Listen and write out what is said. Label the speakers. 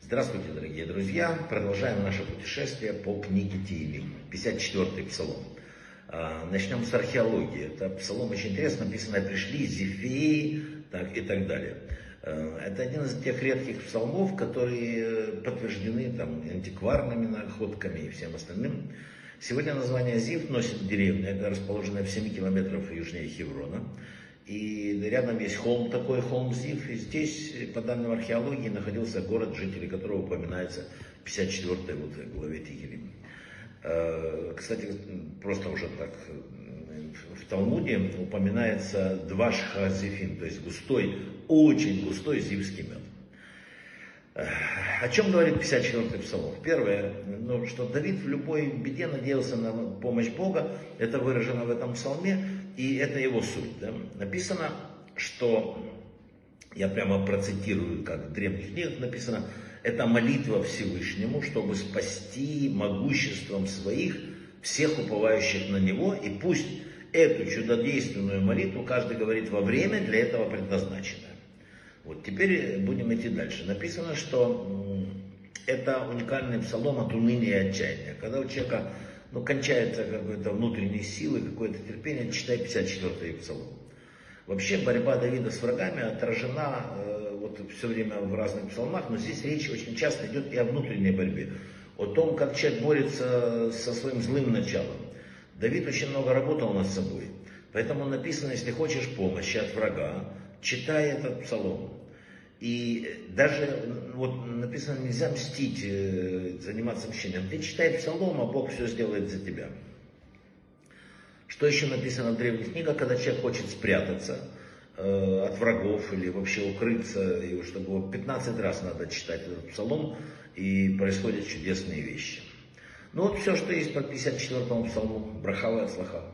Speaker 1: Здравствуйте, дорогие друзья! Продолжаем наше путешествие по книге Тиилим, 54-й псалом. А, начнем с археологии. Это псалом очень интересно, написано «Пришли Зефеи» так, и так далее. А, это один из тех редких псалмов, которые подтверждены там, антикварными находками и всем остальным. Сегодня название Зив носит деревня, это расположенная в 7 километров южнее Хеврона. И рядом есть холм такой, холм Зив. И здесь, по данным археологии, находился город, жители которого упоминаются в 54 вот, главе Тигелим. Э, кстати, просто уже так, в Талмуде упоминается два шхазифин, то есть густой, очень густой зивский мед. О чем говорит 54-й псалом? Первое, ну, что Давид в любой беде надеялся на помощь Бога, это выражено в этом псалме, и это его суть. Да? Написано, что, я прямо процитирую, как в древних книгах написано, это молитва Всевышнему, чтобы спасти могуществом своих всех уповающих на Него, и пусть эту чудодейственную молитву каждый говорит во время для этого предназначенное. Теперь будем идти дальше. Написано, что это уникальный псалом от уныния и отчаяния. Когда у человека ну, кончается какой-то внутренней силы, какое-то терпение, читай 54-й псалом. Вообще борьба Давида с врагами отражена э, вот все время в разных псалмах, но здесь речь очень часто идет и о внутренней борьбе, о том, как человек борется со своим злым началом. Давид очень много работал над собой, поэтому написано, если хочешь помощи от врага, читай этот псалом. И даже вот написано, нельзя мстить, э, заниматься мщением. Ты читай псалом, а Бог все сделает за тебя. Что еще написано в древних книгах, когда человек хочет спрятаться э, от врагов или вообще укрыться, и чтобы его 15 раз надо читать этот псалом, и происходят чудесные вещи. Ну вот все, что есть по 54-му псалму. Брахава и слаха.